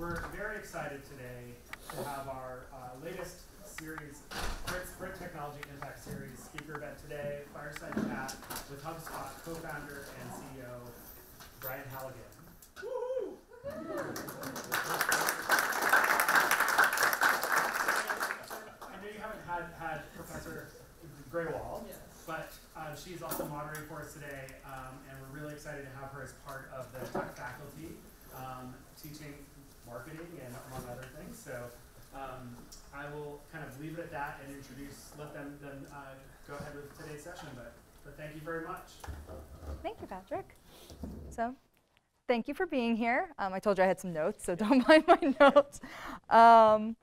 We're very excited today to have our uh, latest series, Brit Technology Impact Series speaker event today, Fireside Chat with HubSpot co-founder and CEO, Brian Halligan. I know you haven't had, had Professor Grewal, Yes. but uh, she's also moderating for us today, um, and we're really excited to have her as part of the tech faculty, um, teaching marketing and among other things. So um, I will kind of leave it at that and introduce, let them then uh, go ahead with today's session. But but thank you very much. Thank you, Patrick. So, thank you for being here. Um, I told you I had some notes, so don't mind my notes. Um,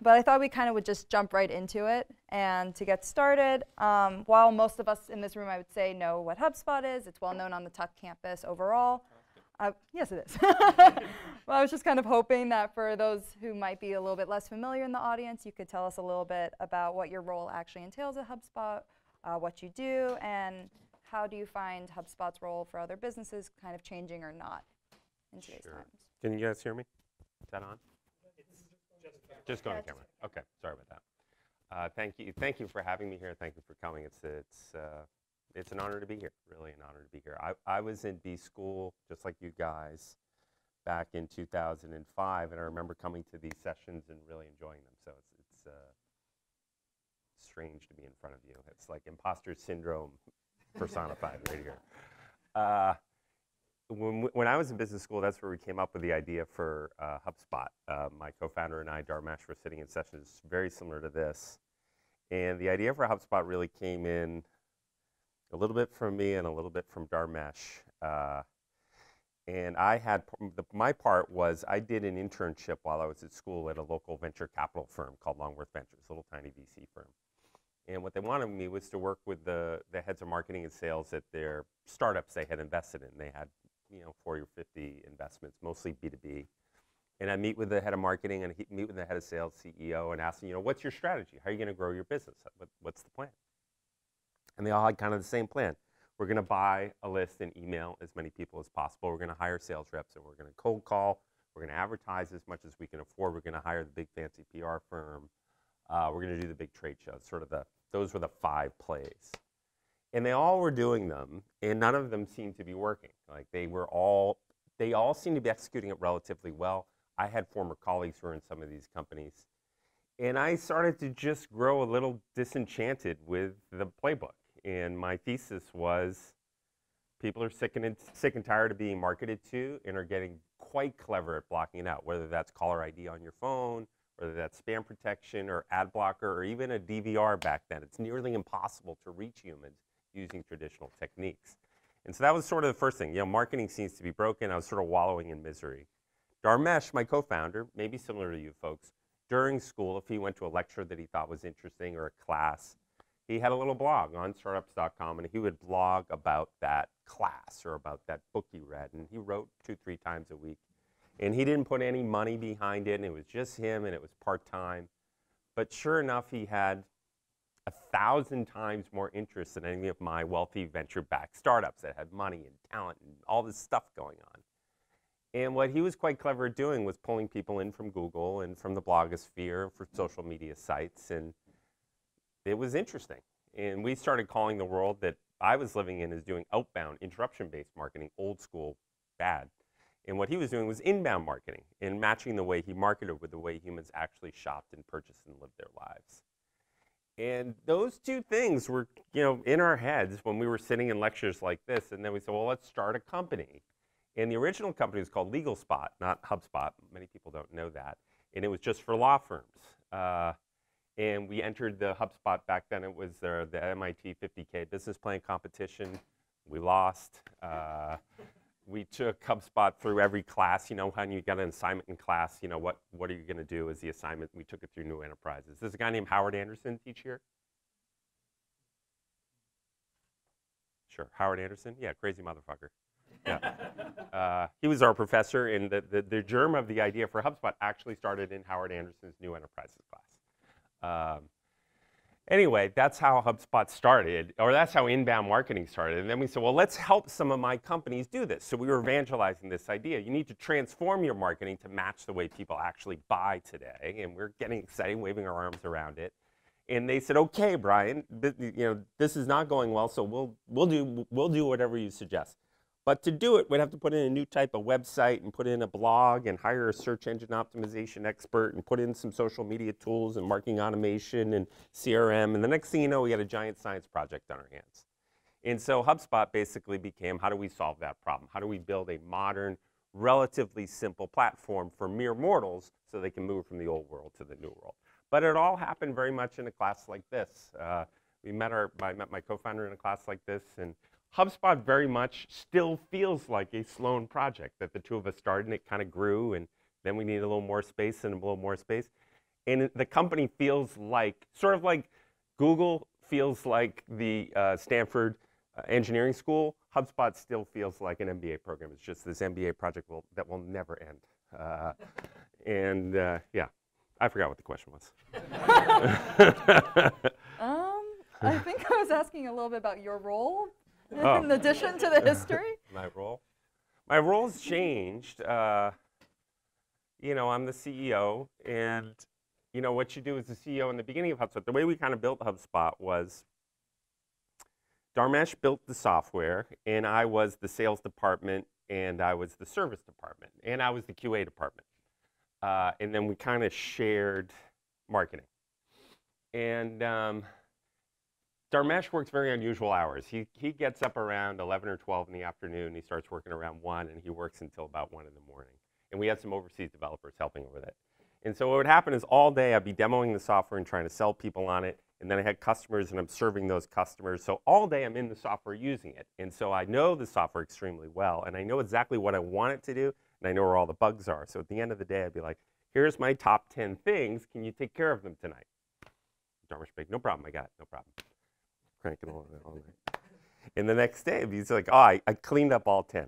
but I thought we kind of would just jump right into it. And to get started, um, while most of us in this room, I would say, know what HubSpot is, it's well known on the Tuck campus overall. Uh, yes, it is. well, I was just kind of hoping that for those who might be a little bit less familiar in the audience, you could tell us a little bit about what your role actually entails at HubSpot, uh, what you do, and how do you find HubSpot's role for other businesses kind of changing or not in today's Sure. times. Can you guys hear me? Is that on? It's Just going to camera. Okay, sorry about that. Uh, thank you, thank you for having me here. Thank you for coming. It's it's uh, it's an honor to be here. Really an honor to be here. I, I was in B school just like you guys back in 2005, and I remember coming to these sessions and really enjoying them. So it's it's uh, strange to be in front of you. It's like imposter syndrome personified right here. Uh, when, when I was in business school, that's where we came up with the idea for uh, HubSpot. Uh, my co-founder and I, Dharmesh, were sitting in sessions very similar to this. And the idea for HubSpot really came in a little bit from me and a little bit from Dharmesh. Uh, and I had, the, my part was I did an internship while I was at school at a local venture capital firm called Longworth Ventures, a little tiny VC firm. And what they wanted me was to work with the, the heads of marketing and sales at their startups they had invested in. They had you know, 40 or 50 investments, mostly B2B. And I meet with the head of marketing and meet with the head of sales, CEO, and ask them, you know, what's your strategy? How are you going to grow your business? What, what's the plan? And they all had kind of the same plan. We're going to buy a list and email as many people as possible. We're going to hire sales reps and we're going to cold call. We're going to advertise as much as we can afford. We're going to hire the big fancy PR firm. Uh, we're going to do the big trade shows. Sort of the those were the five plays and they all were doing them and none of them seemed to be working like they were all they all seemed to be executing it relatively well i had former colleagues who were in some of these companies and i started to just grow a little disenchanted with the playbook and my thesis was people are sick and sick and tired of being marketed to and are getting quite clever at blocking it out whether that's caller id on your phone whether that's spam protection or ad blocker or even a DVR back then. It's nearly impossible to reach humans using traditional techniques. And so that was sort of the first thing. You know, marketing seems to be broken. I was sort of wallowing in misery. Dharmesh, my co-founder, maybe similar to you folks, during school, if he went to a lecture that he thought was interesting or a class, he had a little blog on startups.com and he would blog about that class or about that book he read. And he wrote two, three times a week. And he didn't put any money behind it, and it was just him, and it was part time. But sure enough, he had a thousand times more interest than any of my wealthy venture backed startups that had money and talent and all this stuff going on. And what he was quite clever at doing was pulling people in from Google and from the blogosphere for social media sites. And it was interesting. And we started calling the world that I was living in as doing outbound, interruption based marketing, old school, bad. And what he was doing was inbound marketing and matching the way he marketed with the way humans actually shopped and purchased and lived their lives. And those two things were, you know, in our heads when we were sitting in lectures like this. And then we said, well, let's start a company. And the original company was called LegalSpot, not HubSpot. Many people don't know that. And it was just for law firms. Uh, and we entered the HubSpot back then. It was the, the MIT 50K business plan competition. We lost. Uh, we took HubSpot through every class. You know, when you got an assignment in class, you know, what, what are you going to do as the assignment? We took it through New Enterprises. There's a guy named Howard Anderson teach here? Sure, Howard Anderson? Yeah, crazy motherfucker. Yeah. uh, he was our professor, and the, the, the germ of the idea for HubSpot actually started in Howard Anderson's New Enterprises class. Um, Anyway, that's how HubSpot started, or that's how inbound marketing started. And then we said, well, let's help some of my companies do this. So we were evangelizing this idea. You need to transform your marketing to match the way people actually buy today. And we're getting excited, waving our arms around it. And they said, okay, Brian, you know, this is not going well, so we'll, we'll, do, we'll do whatever you suggest. But to do it, we'd have to put in a new type of website and put in a blog and hire a search engine optimization expert and put in some social media tools and marketing automation and CRM. And the next thing you know, we had a giant science project on our hands. And so HubSpot basically became how do we solve that problem? How do we build a modern, relatively simple platform for mere mortals so they can move from the old world to the new world? But it all happened very much in a class like this. Uh, we met our, I met my co-founder in a class like this, and HubSpot very much still feels like a Sloan project that the two of us started and it kind of grew and then we needed a little more space and a little more space. And the company feels like, sort of like Google feels like the uh, Stanford uh, engineering school, HubSpot still feels like an MBA program. It's just this MBA project will, that will never end. Uh, and uh, yeah, I forgot what the question was. um, I think I was asking a little bit about your role Oh. in addition to the history? My role? My role's changed. Uh, you know, I'm the CEO, and you know what you do as the CEO in the beginning of HubSpot. The way we kind of built HubSpot was Dharmesh built the software, and I was the sales department, and I was the service department, and I was the QA department. Uh, and then we kind of shared marketing. And um, Dharmesh works very unusual hours. He, he gets up around 11 or 12 in the afternoon. He starts working around 1, and he works until about 1 in the morning. And we had some overseas developers helping with it. And so what would happen is all day I'd be demoing the software and trying to sell people on it. And then I had customers, and I'm serving those customers. So all day I'm in the software using it. And so I know the software extremely well, and I know exactly what I want it to do, and I know where all the bugs are. So at the end of the day, I'd be like, here's my top 10 things. Can you take care of them tonight? Dharmesh Big, no problem. I got it. No problem cranking all, all night. And the next day, he's like, oh, I, I cleaned up all 10.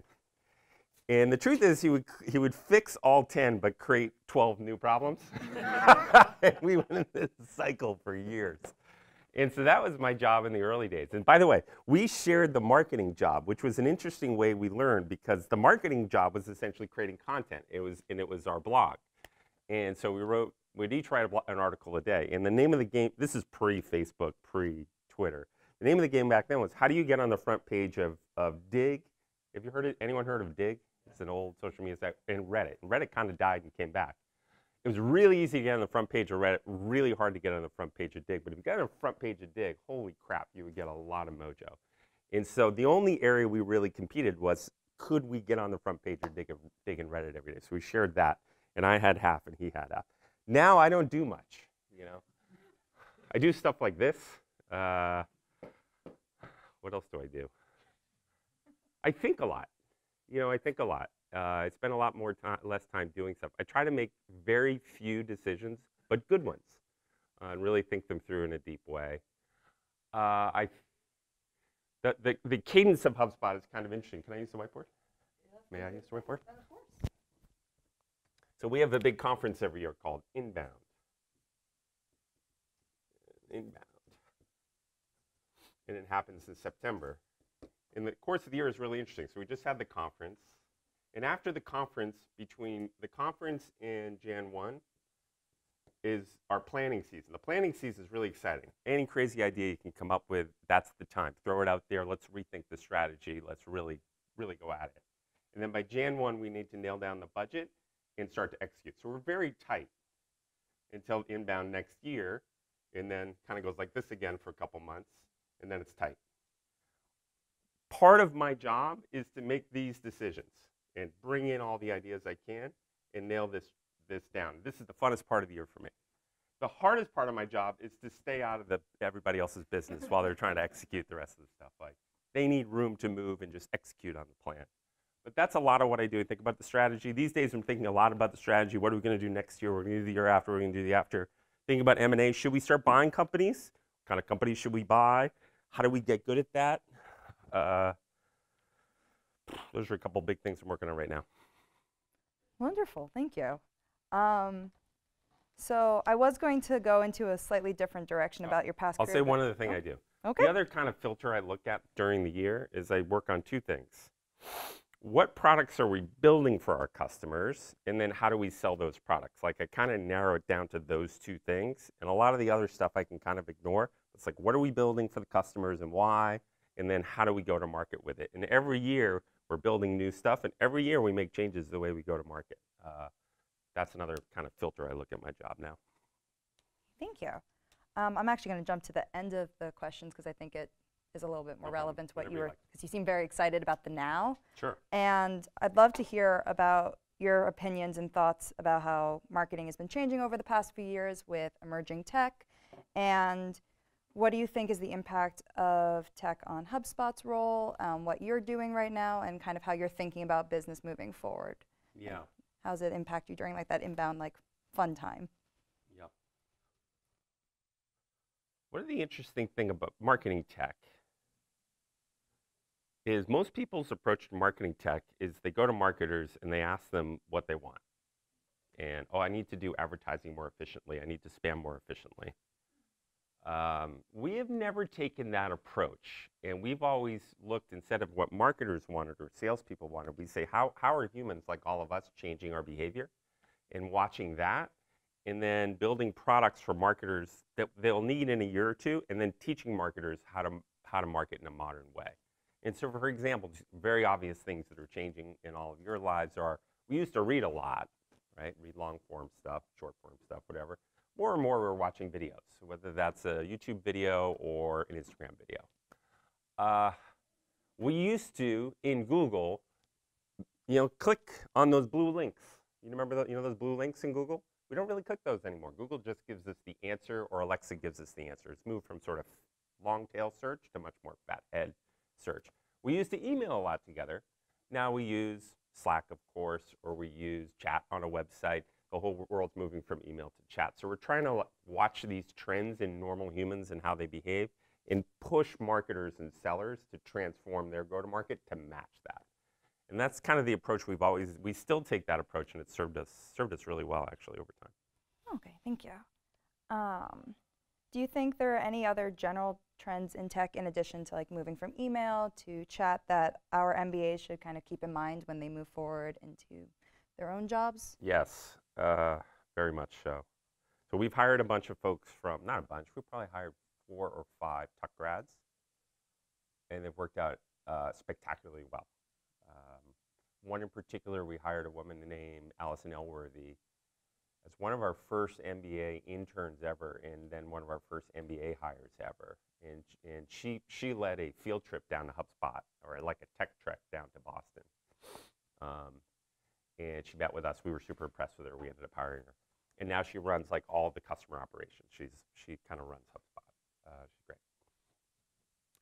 And the truth is, he would, he would fix all 10 but create 12 new problems. and we went in this cycle for years. And so that was my job in the early days. And by the way, we shared the marketing job, which was an interesting way we learned because the marketing job was essentially creating content. It was, and it was our blog. And so we wrote, we'd each write an article a day. And the name of the game, this is pre-Facebook, pre-Twitter. The name of the game back then was how do you get on the front page of, of Digg? Have you heard it? Anyone heard of Digg? It's an old social media site. And Reddit. And Reddit kind of died and came back. It was really easy to get on the front page of Reddit, really hard to get on the front page of Digg. But if you got on the front page of Digg, holy crap, you would get a lot of mojo. And so the only area we really competed was could we get on the front page of Digg, Digg and Reddit every day? So we shared that, and I had half and he had half. Now I don't do much, you know. I do stuff like this. Uh, what else do I do? I think a lot. You know, I think a lot. Uh, I spend a lot more time, less time doing stuff. I try to make very few decisions, but good ones, uh, and really think them through in a deep way. Uh, I, the, the, the cadence of HubSpot is kind of interesting. Can I use the whiteboard? May I use the whiteboard? Of course. So we have a big conference every year called Inbound. Inbound and it happens in September. And the course of the year is really interesting. So we just had the conference, and after the conference, between the conference and Jan 1, is our planning season. The planning season is really exciting. Any crazy idea you can come up with, that's the time. Throw it out there. Let's rethink the strategy. Let's really, really go at it. And then by Jan 1, we need to nail down the budget and start to execute. So we're very tight until inbound next year, and then kind of goes like this again for a couple months and then it's tight. Part of my job is to make these decisions and bring in all the ideas I can and nail this, this down. This is the funnest part of the year for me. The hardest part of my job is to stay out of the, everybody else's business while they're trying to execute the rest of the stuff. Like they need room to move and just execute on the plan. But that's a lot of what I do. I think about the strategy. These days I'm thinking a lot about the strategy. What are we going to do next year? We're going to do the year after. We're going to do the after. Thinking about M&A. Should we start buying companies? What kind of companies should we buy? How do we get good at that? Uh, those are a couple big things I'm working on right now. Wonderful, thank you. Um, So I was going to go into a slightly different direction about your past I'll career. say one other thing oh, I do. Okay. The other kind of filter I look at during the year is I work on two things. What products are we building for our customers? And then how do we sell those products? Like I kind of narrow it down to those two things. And a lot of the other stuff I can kind of ignore. It's like, what are we building for the customers and why? And then how do we go to market with it? And every year we're building new stuff. And every year we make changes to the way we go to market. Uh, that's another kind of filter I look at my job now. Thank you. Um, I'm actually going to jump to the end of the questions because I think it is a little bit more problem. relevant to what Whatever you you were, like. because you seem very excited about the now. Sure. And I'd love to hear about your opinions and thoughts about how marketing has been changing over the past few years with emerging tech. And what do you think is the impact of tech on HubSpot's role, um, what you're doing right now, and kind of how you're thinking about business moving forward? Yeah. How does it impact you during like that inbound, like fun time? Yep. One of the interesting thing about marketing tech is most people's approach to marketing tech is they go to marketers and they ask them what they want. And, oh, I need to do advertising more efficiently. I need to spam more efficiently. Um, we have never taken that approach. And we've always looked, instead of what marketers wanted or salespeople wanted, we say, how, how are humans like all of us changing our behavior? And watching that and then building products for marketers that they'll need in a year or two, and then teaching marketers how to, how to market in a modern way. And so, for example, very obvious things that are changing in all of your lives are we used to read a lot, right? Read long form stuff, short form stuff, whatever. More and more, we're watching videos, whether that's a YouTube video or an Instagram video. Uh, we used to, in Google, you know, click on those blue links. You remember the, you know those blue links in Google? We don't really click those anymore. Google just gives us the answer, or Alexa gives us the answer. It's moved from sort of long tail search to much more fat head search. We used to email a lot together. Now we use Slack, of course, or we use chat on a website. The whole world's moving from email to chat. So we're trying to watch these trends in normal humans and how they behave and push marketers and sellers to transform their go to market to match that. And that's kind of the approach we've always, we still take that approach and it's served us, served us really well actually over time. Okay, thank you. Um, do you think there are any other general trends in tech in addition to like moving from email to chat that our MBAs should kind of keep in mind when they move forward into their own jobs? Yes, uh, very much so. So we've hired a bunch of folks from, not a bunch, we probably hired four or five Tuck grads, and they've worked out uh, spectacularly well. Um, one in particular, we hired a woman named Alison Elworthy as one of our first MBA interns ever, and then one of our first MBA hires ever. And, and she, she led a field trip down to HubSpot, or like a tech trek down to Boston. Um, and she met with us. We were super impressed with her. We ended up hiring her, and now she runs like all the customer operations. She's she kind of runs HubSpot. Uh, she's great.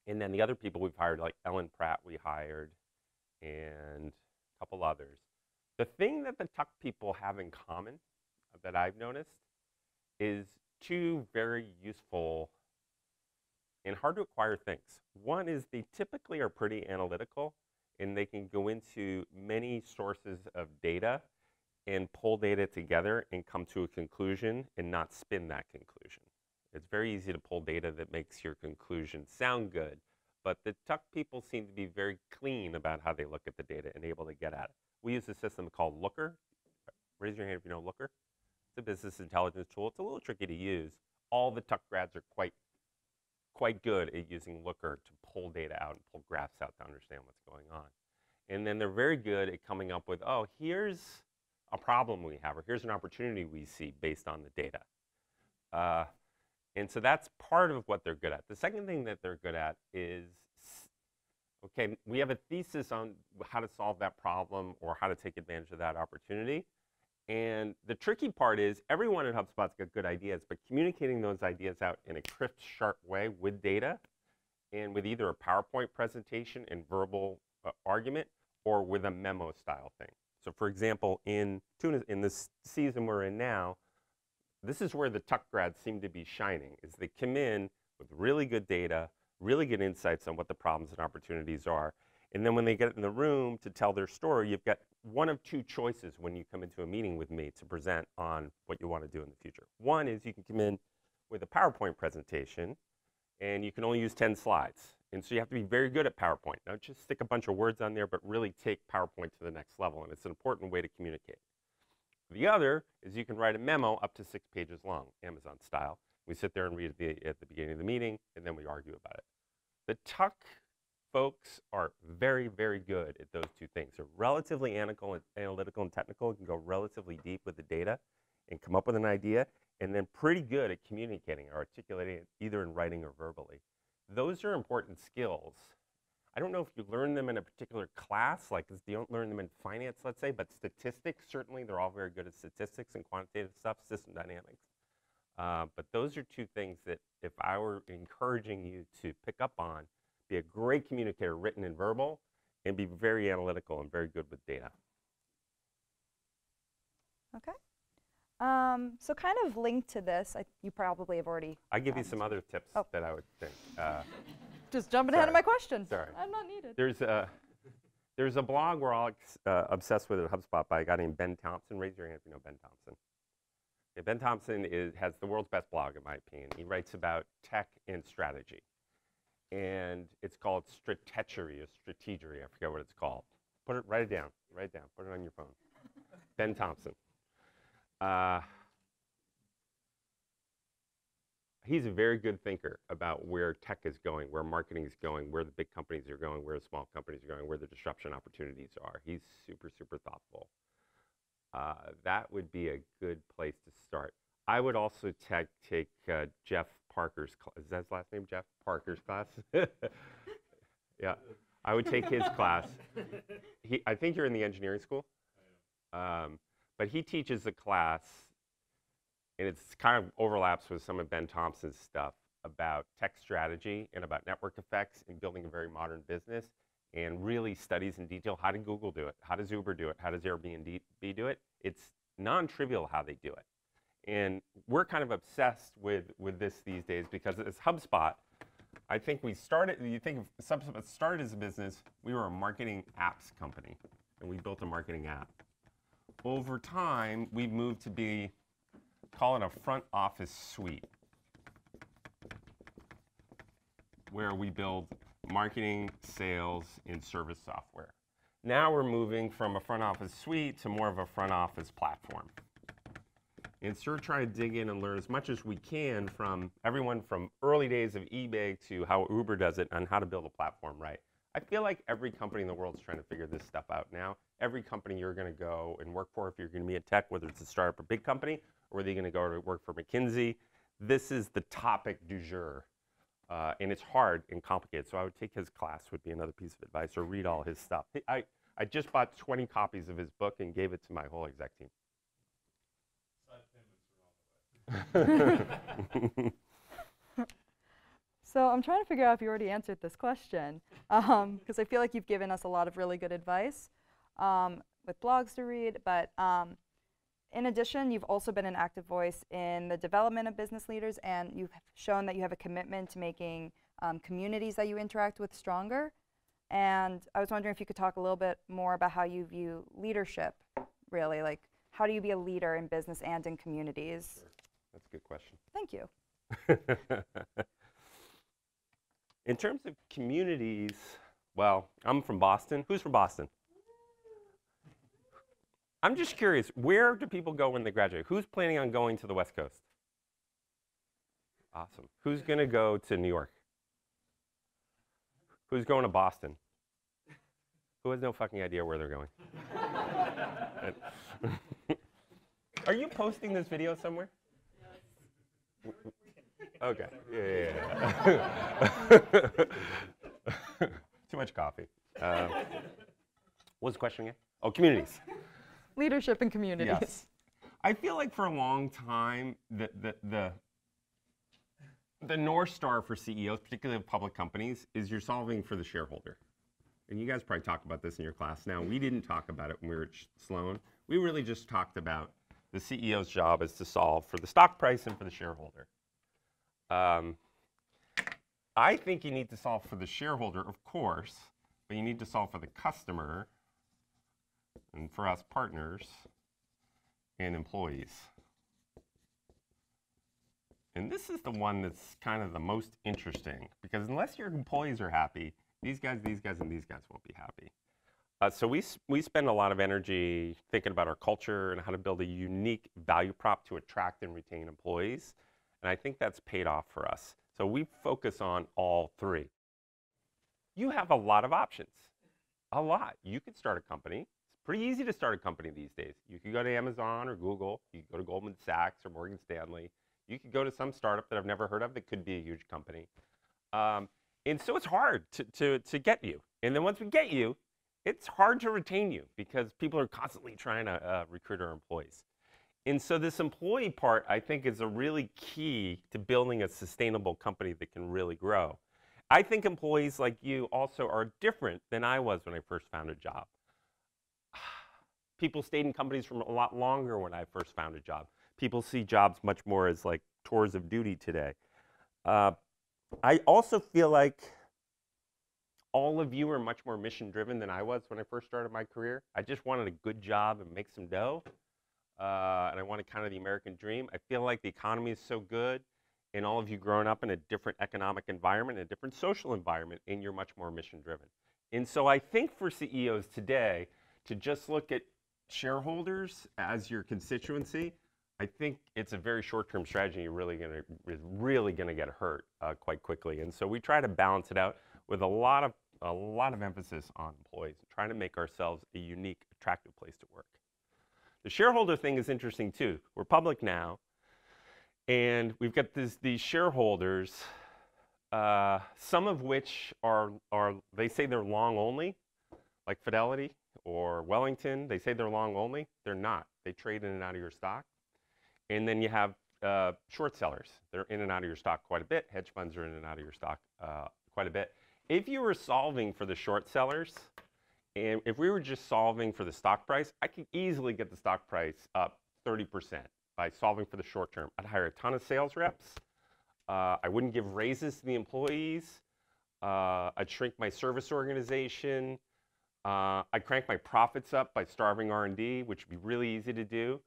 And then the other people we've hired, like Ellen Pratt, we hired, and a couple others. The thing that the Tuck people have in common that I've noticed is two very useful and hard to acquire things. One is they typically are pretty analytical and they can go into many sources of data and pull data together and come to a conclusion and not spin that conclusion. It's very easy to pull data that makes your conclusion sound good, but the Tuck people seem to be very clean about how they look at the data and able to get at it. We use a system called Looker. Raise your hand if you know Looker. It's a business intelligence tool. It's a little tricky to use. All the Tuck grads are quite quite good at using Looker to pull data out and pull graphs out to understand what's going on. And then they're very good at coming up with, oh, here's a problem we have, or here's an opportunity we see based on the data. Uh, and so that's part of what they're good at. The second thing that they're good at is, okay, we have a thesis on how to solve that problem or how to take advantage of that opportunity. And the tricky part is everyone at HubSpot's got good ideas, but communicating those ideas out in a crisp, sharp way with data and with either a PowerPoint presentation and verbal uh, argument or with a memo style thing. So for example, in in this season we're in now, this is where the Tuck grads seem to be shining, is they come in with really good data, really good insights on what the problems and opportunities are, And then when they get in the room to tell their story, you've got one of two choices when you come into a meeting with me to present on what you want to do in the future. One is you can come in with a PowerPoint presentation and you can only use 10 slides. And so you have to be very good at PowerPoint. Not just stick a bunch of words on there, but really take PowerPoint to the next level. And it's an important way to communicate. The other is you can write a memo up to six pages long, Amazon style. We sit there and read the, at the beginning of the meeting, and then we argue about it. The Tuck folks are very, very good at those two things. They're relatively analytical and, technical, can go relatively deep with the data and come up with an idea, and then pretty good at communicating or articulating it either in writing or verbally. Those are important skills. I don't know if you learn them in a particular class, like you don't learn them in finance, let's say, but statistics, certainly they're all very good at statistics and quantitative stuff, system dynamics. Uh, but those are two things that if I were encouraging you to pick up on, be a great communicator, written and verbal, and be very analytical and very good with data. Okay. Um, so kind of linked to this, I, you probably have already I give you some other tips oh. that I would think. Uh, just jumping ahead of my question. Sorry. I'm not needed. there's a there's a blog we're all uh, obsessed with at HubSpot by a guy named Ben Thompson. Raise your hand if you know Ben Thompson. Okay, ben Thompson is, has the world's best blog, in my opinion. He writes about tech and strategy, and it's called Stratechery or Strategery. I forget what it's called. Put it, write it down. Write it down. Put it on your phone. ben Thompson. Uh, he's a very good thinker about where tech is going, where marketing is going, where the big companies are going, where the small companies are going, where the disruption opportunities are. He's super, super thoughtful. Uh, that would be a good place to start. I would also take, take uh, Jeff Parker's, cl- is that his last name, Jeff Parker's class? yeah, I would take his class. He, I think you're in the engineering school. Um, but he teaches a class, and it's kind of overlaps with some of Ben Thompson's stuff about tech strategy and about network effects and building a very modern business, and really studies in detail how did Google do it, how does Uber do it, how does Airbnb do it. It's non-trivial how they do it, and we're kind of obsessed with with this these days because as HubSpot. I think we started, you think of HubSpot started as a business, we were a marketing apps company, and we built a marketing app over time, we've moved to be, call it a front office suite, where we build marketing, sales, and service software. Now we're moving from a front office suite to more of a front office platform. And so we're trying to dig in and learn as much as we can from everyone from early days of eBay to how Uber does it on how to build a platform right. I feel like every company in the world is trying to figure this stuff out now. Every company you're going to go and work for, if you're going to be in tech, whether it's a startup or big company, or whether you're going to go to work for McKinsey, this is the topic du jour. Uh, and it's hard and complicated. So I would take his class would be another piece of advice, or read all his stuff. I, I just bought 20 copies of his book and gave it to my whole exec team. So I'm trying to figure out if you already answered this question, because I feel like you've given us a lot of really good advice um, with blogs to read. But um, in addition, you've also been an active voice in the development of business leaders, and you've shown that you have a commitment to making um, communities that you interact with stronger. And I was wondering if you could talk a little bit more about how you view leadership, really, like how do you be a leader in business and in communities? A good question. Thank you. In terms of communities, well, I'm from Boston. Who's from Boston? I'm just curious, where do people go when they graduate? Who's planning on going to the West Coast? Awesome. Who's going to go to New York? Who's going to Boston? Who has no fucking idea where they're going? Are you posting this video somewhere? Okay. Yeah, yeah, yeah. Too much coffee. Um, what's the question again? Oh, communities. Leadership in communities. Yes. I feel like for a long time, the, the, the, the North Star for CEOs, particularly of public companies, is you're solving for the shareholder. And you guys probably talk about this in your class now. We didn't talk about it when we were at Sloan. We really just talked about the CEO's job is to solve for the stock price and for the shareholder. Um, I think you need to solve for the shareholder, of course, but you need to solve for the customer and for us partners and employees. And this is the one that's kind of the most interesting because unless your employees are happy, these guys, these guys, and these guys won't be happy. Uh, so we, we spend a lot of energy thinking about our culture and how to build a unique value prop to attract and retain employees. And I think that's paid off for us. So we focus on all three. You have a lot of options, a lot. You could start a company. It's pretty easy to start a company these days. You could go to Amazon or Google. You could go to Goldman Sachs or Morgan Stanley. You could go to some startup that I've never heard of that could be a huge company. Um, and so it's hard to, to, to get you. And then once we get you, it's hard to retain you because people are constantly trying to uh, recruit our employees. And so this employee part, I think, is a really key to building a sustainable company that can really grow. I think employees like you also are different than I was when I first found a job. People stayed in companies for a lot longer when I first found a job. People see jobs much more as like tours of duty today. Uh, I also feel like all of you are much more mission driven than I was when I first started my career. I just wanted a good job and make some dough. Uh, and I wanted kind of the American dream. I feel like the economy is so good, and all of you growing up in a different economic environment, a different social environment, and you're much more mission driven. And so I think for CEOs today, to just look at shareholders as your constituency, I think it's a very short-term strategy. You're really going to really going to get hurt uh, quite quickly. And so we try to balance it out with a lot of a lot of emphasis on employees, trying to make ourselves a unique, attractive place to work. The shareholder thing is interesting too. We're public now, and we've got this, these shareholders, uh, some of which are, are, they say they're long only, like Fidelity or Wellington. They say they're long only. They're not. They trade in and out of your stock. And then you have uh, short sellers. They're in and out of your stock quite a bit. Hedge funds are in and out of your stock uh, quite a bit. If you were solving for the short sellers, and if we were just solving for the stock price, I could easily get the stock price up 30% by solving for the short term. I'd hire a ton of sales reps. Uh, I wouldn't give raises to the employees. Uh, I'd shrink my service organization. Uh, I'd crank my profits up by starving R&D, which would be really easy to do.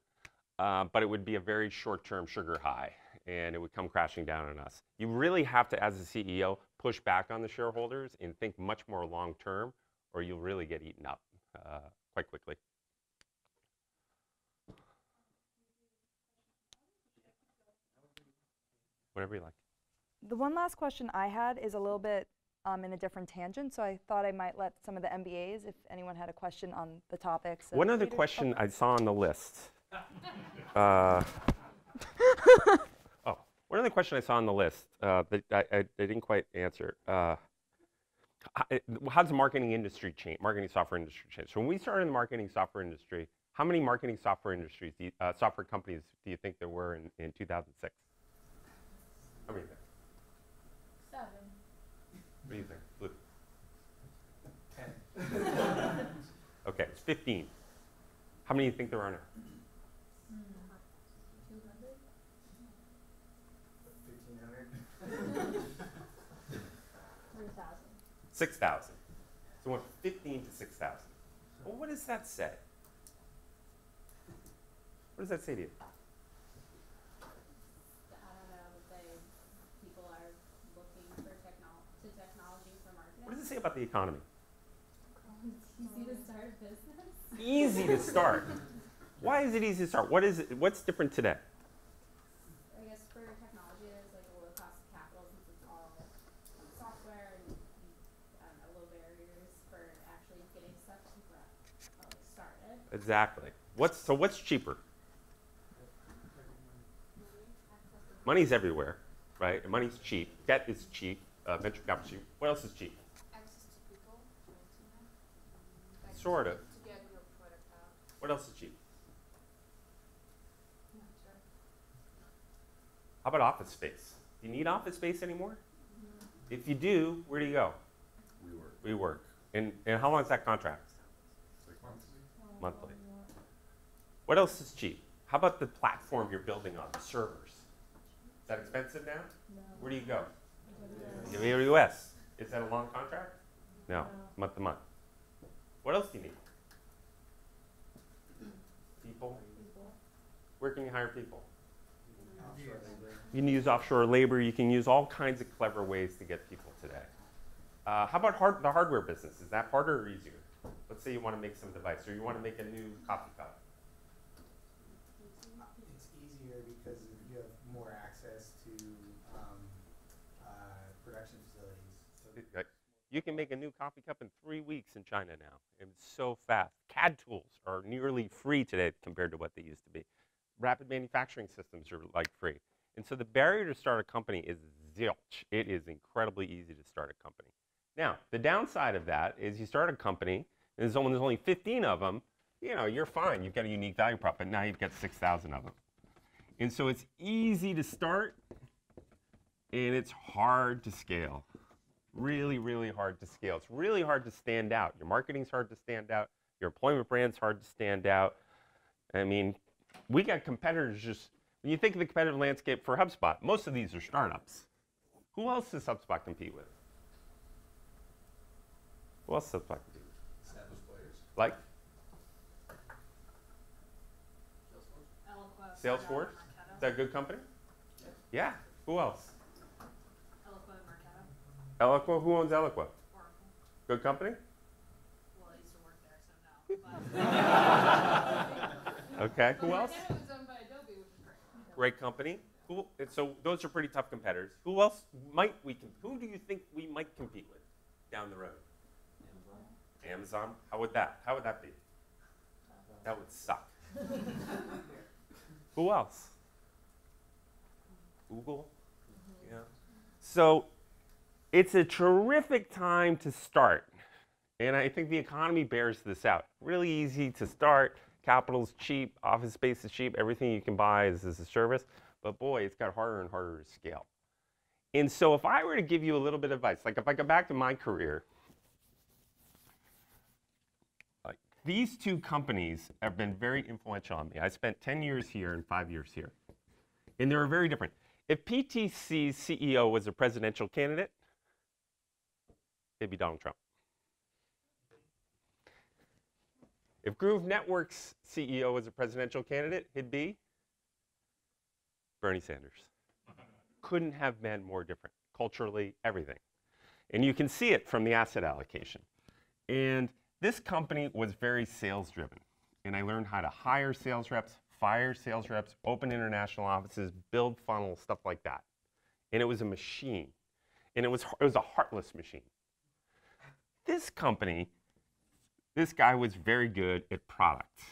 Uh, but it would be a very short-term sugar high, and it would come crashing down on us. You really have to, as a CEO, push back on the shareholders and think much more long-term, or you'll really get eaten up uh, quite quickly. Whatever you like. The one last question I had is a little bit um, in a different tangent, so I thought I might let some of the MBAs, if anyone had a question on the topics. One other question I saw on the list. Uh, oh, one other question I saw on the list uh, that I, I, I didn't quite answer. Uh, how does the marketing industry change? Marketing software industry change. So when we started in the marketing software industry, how many marketing software industries, do you, uh, software companies, do you think there were in, in 2006? How many? do you think? Seven. What do you think, Luke? Ten. Okay, it's 15. How many do you think there are now? Two hundred? Fifteen hundred. Three thousand. 6,000. So it went from 15 to 6,000. Well, what does that say? What does that say to you? I don't know, but they, people are looking for technol, to technology for marketing. What does it say about the economy? It's easy to start a business. Easy to start. Why is it easy to start? What is it? What's different today? I guess for technology, there's like a low cost of capital since it's all on software and, I don't know, low barriers for actually getting stuff super, uh, started. Exactly. What's so? What's cheaper? Money's everywhere, right? And money's cheap. Debt is cheap. Uh, venture capital is cheap. What else is cheap? access to people, like Sort of. To get your product out. What else is cheap? Sure. How about office space? Do you need office space anymore? If you do, where do you go? WeWork We work. And, and how long is that contract? Six months. Monthly. What else is cheap? How about the platform you're building on, the servers? Is that expensive now? No. Where do you go? AWS. Is that a long contract? No, month to month. What else do you need? People. Where can you hire people? You can use offshore labor. You can use all kinds of clever ways to get people today. Uh, how about hard, the hardware business? Is that harder or easier? Let's say you want to make some device or you want to make a new coffee cup. It's easier because you have more access to um, uh, production facilities. So You can make a new coffee cup in three weeks in China now. It's so fast. CAD tools are nearly free today compared to what they used to be. Rapid manufacturing systems are like free. And so the barrier to start a company is zilch. It is incredibly easy to start a company. Now, the downside of that is you start a company, there's only, there's only 15 of them, you know, you're fine. You've got a unique value prop, but now you've got 6,000 of them. And so it's easy to start, and it's hard to scale really, really hard to scale. It's really hard to stand out. Your marketing's hard to stand out. Your employment brand's hard to stand out. I mean, we got competitors just, when you think of the competitive landscape for HubSpot, most of these are startups. Who else does HubSpot compete with? Who else does HubSpot compete. Like Salesforce? Marketo. Is that a good company? Yeah. Who else? Eloqua and Marketo. Eloqua? Who owns Eloqua? Oracle. Good company? Well, I used to work there, so no. Okay. Who else? Marketo was owned by Adobe, which is great. great company. Who, so those are pretty tough competitors. Who else might we? Who do you think we might compete with down the road? Amazon. How would that? How would that be? That would suck. Who else? Google. Mm-hmm. Yeah. So it's a terrific time to start. And I think the economy bears this out. Really easy to start. Capital's cheap, office space is cheap, everything you can buy is as a service. But boy, it's got harder and harder to scale. And so if I were to give you a little bit of advice, like if I go back to my career, like these two companies have been very influential on me. I spent 10 years here and five years here. And they were very different. If PTC's CEO was a presidential candidate, it'd be Donald Trump. If Groove Network's CEO was a presidential candidate, he'd be Bernie Sanders. Couldn't have been more different, culturally, everything. And you can see it from the asset allocation. And this company was very sales driven. And I learned how to hire sales reps, fire sales reps, open international offices, build funnels, stuff like that. And it was a machine. And it was, it was a heartless machine. This company this guy was very good at products,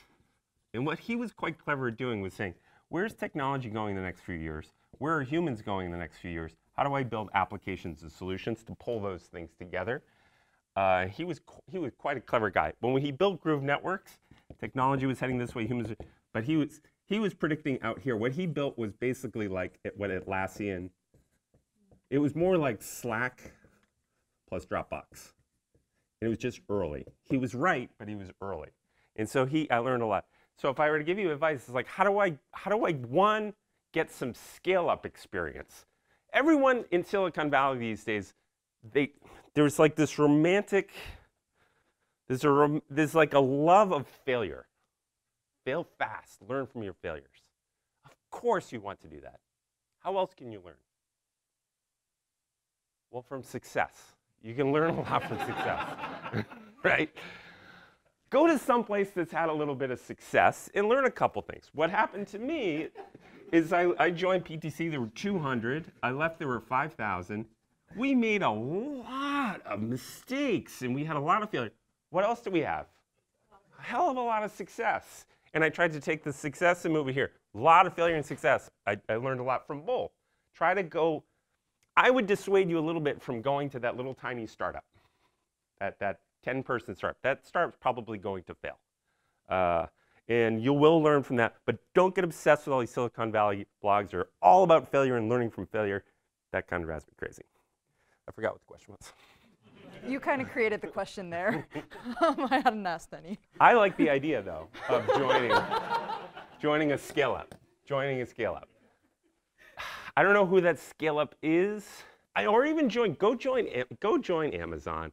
And what he was quite clever at doing was saying, where's technology going in the next few years? Where are humans going in the next few years? How do I build applications and solutions to pull those things together? Uh, he, was, he was quite a clever guy. When he built Groove Networks, technology was heading this way, humans, but he was, he was predicting out here. What he built was basically like at- what Atlassian, it was more like Slack plus Dropbox. And it was just early. He was right, but he was early. And so he, I learned a lot. So if I were to give you advice, it's like, how do I, how do I, one, get some scale up experience? Everyone in Silicon Valley these days, they, there's like this romantic, there's, a, there's like a love of failure. Fail fast, learn from your failures. Of course you want to do that. How else can you learn? Well, from success. You can learn a lot from success, right? Go to some place that's had a little bit of success and learn a couple things. What happened to me is I, I joined PTC, there were 200. I left, there were 5,000. We made a lot of mistakes and we had a lot of failure. What else do we have? A hell of a lot of success. And I tried to take the success and move it here. A lot of failure and success. I, I learned a lot from both. Try to go I would dissuade you a little bit from going to that little tiny startup, that, that 10 person startup. That startup's probably going to fail. Uh, and you will learn from that, but don't get obsessed with all these Silicon Valley blogs. They're all about failure and learning from failure. That kind of drives me crazy. I forgot what the question was. You kind of created the question there. Um, I hadn't asked any. I like the idea, though, of joining, joining a scale up. Joining a scale up. I don't know who that scale up is. I, or even join. Go join. Go join Amazon.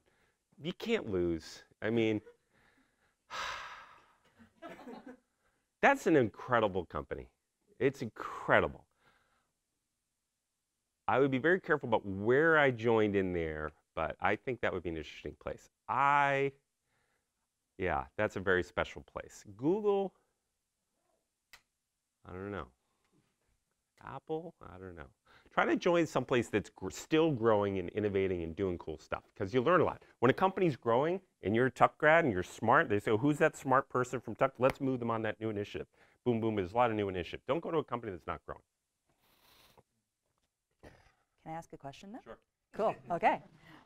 you can't lose. I mean, that's an incredible company. It's incredible. I would be very careful about where I joined in there, but I think that would be an interesting place. I, yeah, that's a very special place. Google, I don't know. Apple, I don't know. Try to join someplace that's gr- still growing and innovating and doing cool stuff because you learn a lot. When a company's growing and you're a Tuck grad and you're smart, they say, oh, who's that smart person from Tuck? Let's move them on that new initiative. Boom, boom, there's a lot of new initiative. Don't go to a company that's not growing. Can I ask a question now? Sure. Cool. Okay.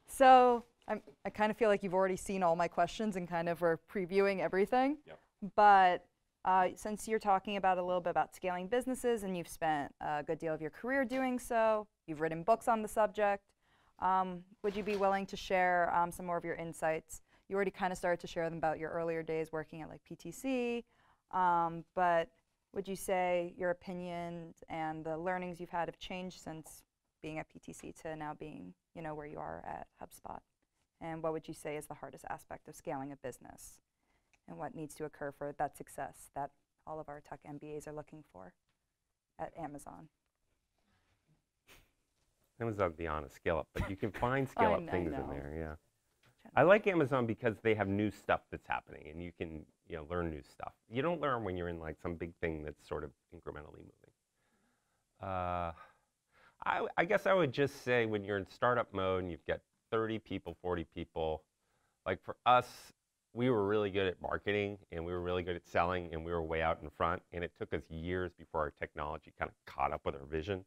So I'm, I kind of feel like you've already seen all my questions and kind of were previewing everything. Yep. But uh, since you're talking about a little bit about scaling businesses and you've spent a good deal of your career doing so, you've written books on the subject, um, would you be willing to share um, some more of your insights? You already kind of started to share them about your earlier days working at like PTC, um, but would you say your opinions and the learnings you've had have changed since being at PTC to now being, you know, where you are at HubSpot? And what would you say is the hardest aspect of scaling a business? And what needs to occur for that success that all of our tech MBAs are looking for at Amazon? Amazon's the honest scale up, but you can find scale up things in there, yeah. I like Amazon because they have new stuff that's happening and you can, you know, learn new stuff. You don't learn when you're in like some big thing that's sort of incrementally moving. Uh, I, I guess I would just say when you're in startup mode and you've got 30 people, 40 people, like for us, we were really good at marketing and we were really good at selling and we were way out in front. And it took us years before our technology kind of caught up with our vision.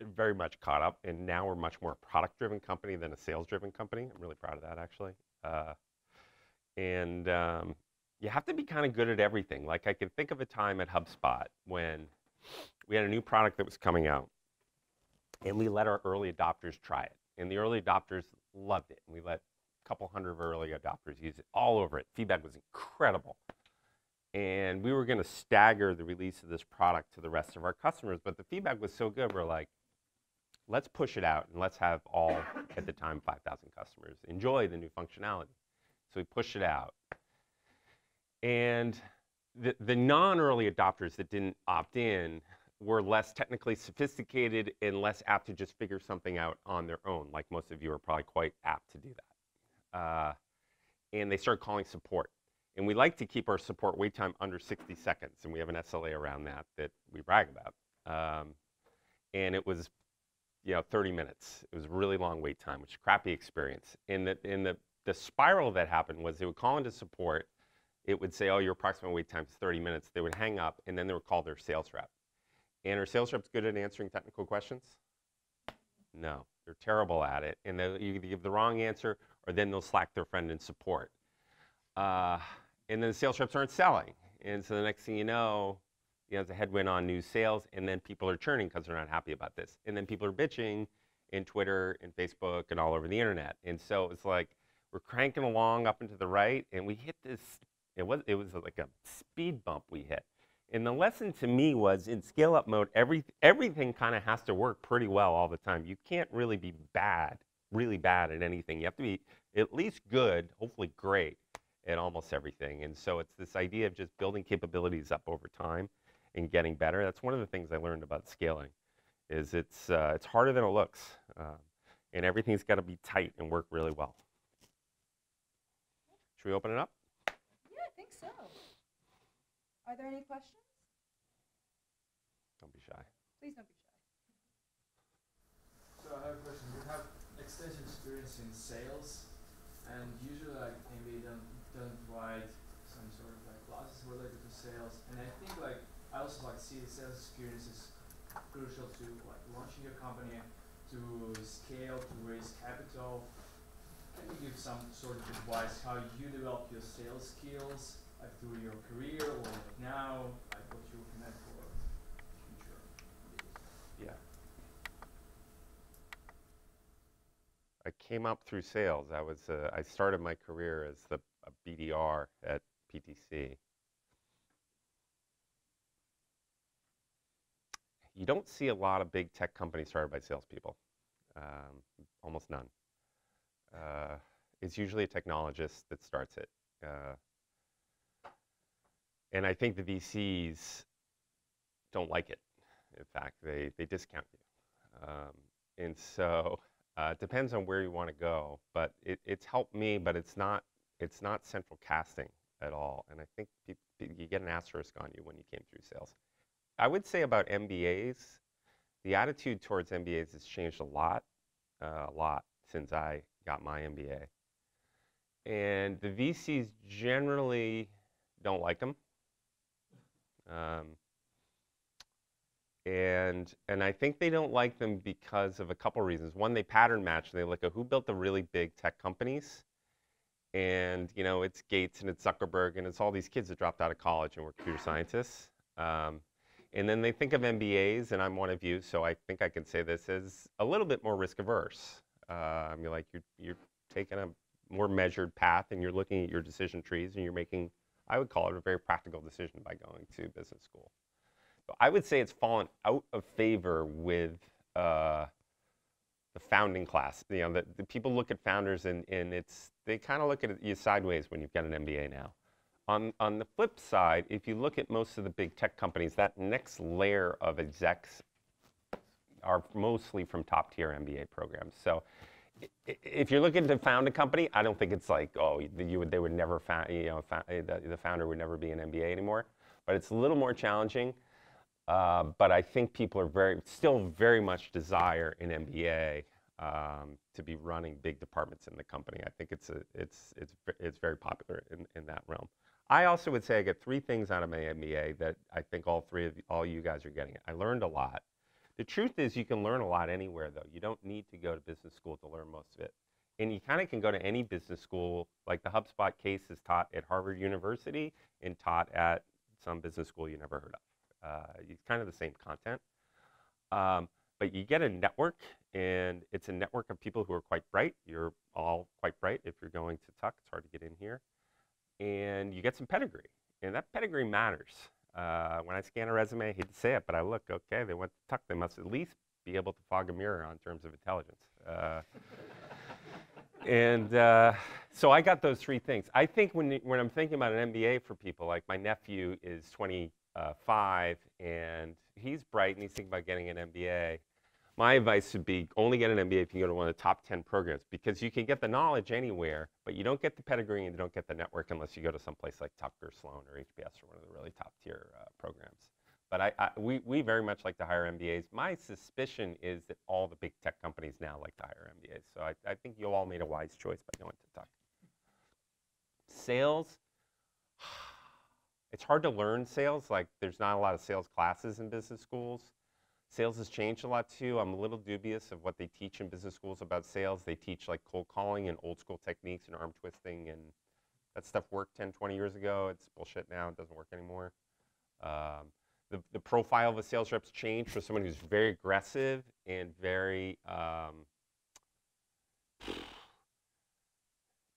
It very much caught up. And now we're much more a product driven company than a sales driven company. I'm really proud of that actually. Uh, and um, you have to be kind of good at everything. Like I can think of a time at HubSpot when we had a new product that was coming out and we let our early adopters try it. And the early adopters loved it. And we let a couple hundred of early adopters use it all over it. Feedback was incredible. And we were going to stagger the release of this product to the rest of our customers, but the feedback was so good, we're like, let's push it out and let's have all, at the time, 5,000 customers enjoy the new functionality. So we pushed it out. And the, the non-early adopters that didn't opt in were less technically sophisticated and less apt to just figure something out on their own, like most of you are probably quite apt to do that. Uh, and they started calling support. And we like to keep our support wait time under 60 seconds, and we have an SLA around that that we brag about. Um, and it was, you know, 30 minutes. It was a really long wait time, which is a crappy experience. And the, and the, the spiral that happened was they would call into support, it would say, oh, your approximate wait time is 30 minutes. They would hang up, and then they would call their sales rep. And are sales reps good at answering technical questions? No, they're terrible at it. And they'll either give the wrong answer, or then they'll slack their friend in support. Uh, and then the sales reps aren't selling. And so the next thing you know, you know, a headwind on new sales, and then people are churning because they're not happy about this. And then people are bitching in Twitter and Facebook and all over the internet. And so it's like we're cranking along up and to the right, and we hit this. It was it was like a speed bump we hit. And the lesson to me was in scale up mode, every, everything kind of has to work pretty well all the time. You can't really be bad, really bad at anything. You have to be at least good, hopefully great at almost everything. And so it's this idea of just building capabilities up over time and getting better. That's one of the things I learned about scaling is it's, uh, it's harder than it looks. Uh, and everything's got to be tight and work really well. Should we open it up? Yeah, I think so. Are there any questions? Don't be shy. Please don't be shy. So I have a question. You have extensive experience in sales, and usually like MBA don't don't provide some sort of like classes related to sales. And I think like I also like see the sales experience is crucial to like launching your company, to scale, to raise capital. Can you give some sort of advice how you develop your sales skills, like through your career or now, like what you recommend for future? Yeah. I came up through sales. I was uh, I started my career as the a BDR at PTC. You don't see a lot of big tech companies started by salespeople. Um, almost none. Uh, it's usually a technologist that starts it. Uh, and I think the VCs don't like it. In fact, they, they discount you. Um, and so uh, it depends on where you want to go, but it, it's helped me, but it's not, it's not central casting at all. And I think you get an asterisk on you when you came through sales. I would say about MBAs, the attitude towards MBAs has changed a lot, uh, a lot since I got my MBA. And the VCs generally don't like them. Um, and and I think they don't like them because of a couple reasons. One, they pattern match. They look at who built the really big tech companies, and you know it's Gates and it's Zuckerberg and it's all these kids that dropped out of college and were computer scientists. Um, and then they think of MBAs, and I'm one of you, so I think I can say this as a little bit more risk averse. Uh, you're like you're you're taking a more measured path, and you're looking at your decision trees, and you're making I would call it a very practical decision by going to business school. So I would say it's fallen out of favor with uh, the founding class. You know, the, the people look at founders and, and it's they kind of look at you sideways when you've got an MBA now. On, on the flip side, if you look at most of the big tech companies, that next layer of execs are mostly from top tier MBA programs. So if you're looking to found a company, I don't think it's like, oh, you would, they would never, found, you know, the, the founder would never be an MBA anymore. But it's a little more challenging. Uh, but I think people are very, still very much desire an MBA um, to be running big departments in the company. I think it's, a, it's, it's, it's very popular in, in that realm. I also would say I get three things out of my MBA that I think all three of all you guys are getting. I learned a lot. The truth is you can learn a lot anywhere though. You don't need to go to business school to learn most of it. And you kind of can go to any business school, like the HubSpot case is taught at Harvard University and taught at some business school you never heard of. Uh, it's kind of the same content. Um, but you get a network, and it's a network of people who are quite bright. You're all quite bright if you're going to Tuck. It's hard to get in here. And you get some pedigree, and that pedigree matters. Uh, when I scan a resume, I hate to say it, but I look, okay, they went to Tuck. They must at least be able to fog a mirror on terms of intelligence. Uh, and uh, so I got those three things. I think when, when I'm thinking about an MBA for people, like my nephew is 25 and he's bright and he's thinking about getting an MBA. My advice would be only get an MBA if you go to one of the top 10 programs because you can get the knowledge anywhere, but you don't get the pedigree and you don't get the network unless you go to some place like Tuck or Sloan or HBS or one of the really top tier uh, programs. But I, I, we, we very much like to hire MBAs. My suspicion is that all the big tech companies now like to hire MBAs. So I, I think you all made a wise choice by going to Tuck. Sales, it's hard to learn sales. Like there's not a lot of sales classes in business schools. Sales has changed a lot too. I'm a little dubious of what they teach in business schools about sales. They teach like cold calling and old school techniques and arm twisting and that stuff worked 10, 20 years ago. It's bullshit now. It doesn't work anymore. Um, the, the profile of a sales rep's changed for someone who's very aggressive and very um,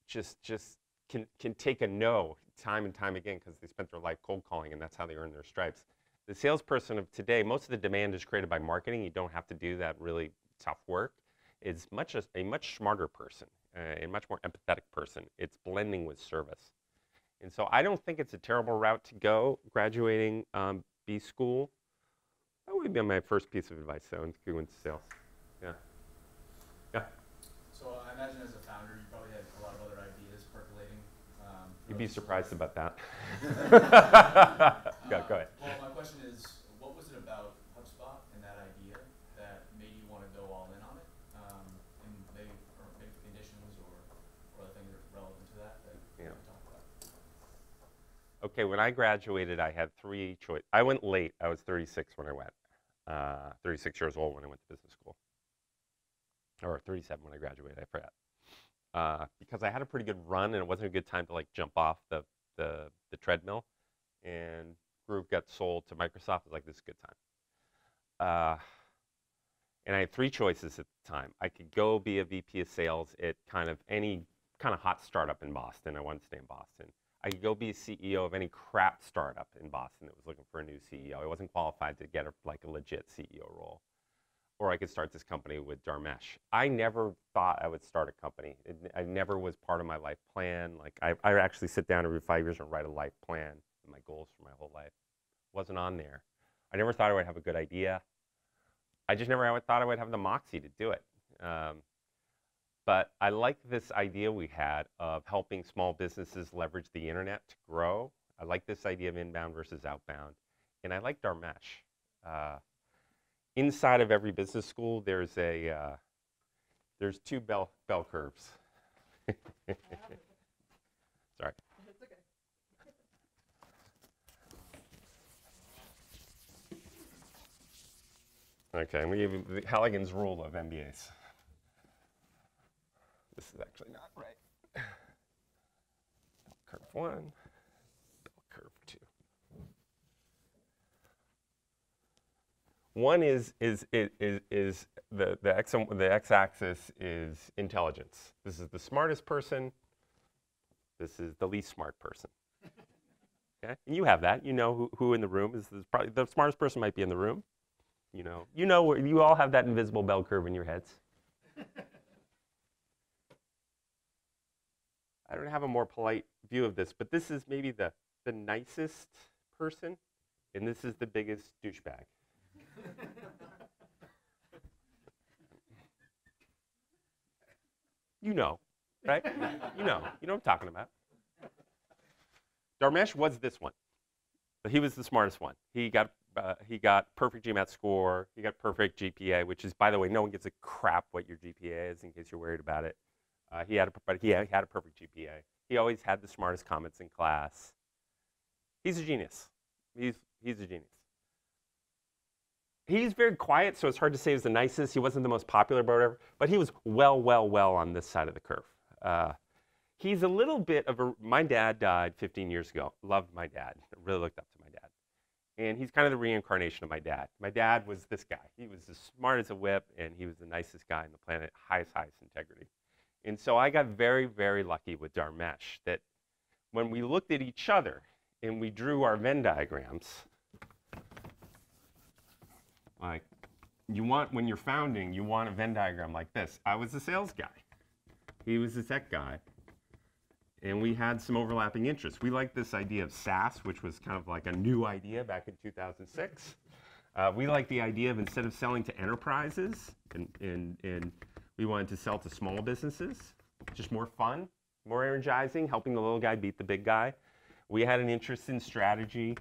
just just can can take a no time and time again because they spent their life cold calling and that's how they earn their stripes. The salesperson of today, most of the demand is created by marketing. You don't have to do that really tough work. It's much a, a much smarter person, uh, a much more empathetic person. It's blending with service. And so I don't think it's a terrible route to go, graduating um, B school. That would be my first piece of advice, though, in going into sales. Yeah. Yeah. So I imagine as a founder, you probably had a lot of other ideas percolating. Um, You'd be surprised about that. Uh, go, go ahead. Well, question is, what was it about HubSpot and that idea that made you want to go all in on it? Um, and maybe, or maybe conditions or, or other things that are relevant to that that Yeah. can talk about. Okay, when I graduated, I had three choice. I went late. I was 36 when I went. Uh, 36 years old when I went to business school, or 37 when I graduated. I forgot. Uh, because I had a pretty good run, and it wasn't a good time to like jump off the the, the treadmill. And Groove got sold to Microsoft. I was like, this is a good time. Uh, and I had three choices at the time. I could go be a VP of sales at kind of any kind of hot startup in Boston. I wanted to stay in Boston. I could go be a CEO of any crap startup in Boston that was looking for a new CEO. I wasn't qualified to get a, like a legit CEO role. or I could start this company with Dharmesh. I never thought I would start a company. It, I never was part of my life plan. Like I, I actually sit down every five years and write a life plan and my goals for my whole life. Wasn't on there. I never thought I would have a good idea. I just never thought I would have the moxie to do it. Um, but I like this idea we had of helping small businesses leverage the internet to grow. I like this idea of inbound versus outbound. And I like Dharmesh. Uh, inside of every business school, there's a uh, there's two bell bell curves. Sorry. Okay, we give you the Halligan's rule of MBAs. This is actually not right. Curve one, curve two. One is is is is, is the the x the x-axis is intelligence. This is the smartest person. This is the least smart person. Okay, and you have that. You know who, who in the room is, is probably the smartest person might be in the room. You know, you know, where- you all have that invisible bell curve in your heads. I don't have a more polite view of this, but this is maybe the, the nicest person, and this is the biggest douchebag. you know, right? you know, you know what I'm talking about. Dharmesh was this one. But he was the smartest one. He got uh, he got perfect GMAT score. He got perfect GPA, which is, by the way, no one gives a crap what your GPA is in case you're worried about it. Uh, he had a, but he had, he had a perfect GPA. He always had the smartest comments in class. He's a genius. He's, he's a genius. He's very quiet, so it's hard to say he's the nicest. He wasn't the most popular, but whatever. But he was well, well, well on this side of the curve. Uh, he's a little bit of a. My dad died 15 years ago. Loved my dad. Really looked up. And he's kind of the reincarnation of my dad. My dad was this guy. He was as smart as a whip, and he was the nicest guy on the planet, highest, highest integrity. And so I got very, very lucky with Dharmesh that when we looked at each other and we drew our Venn diagrams, like you want, when you're founding, you want a Venn diagram like this. I was the sales guy, he was the tech guy. And we had some overlapping interests. We liked this idea of SaaS, which was kind of like a new idea back in 2006. Uh, we liked the idea of instead of selling to enterprises and, and, and we wanted to sell to small businesses, just more fun, more energizing, helping the little guy beat the big guy. We had an interest in strategy.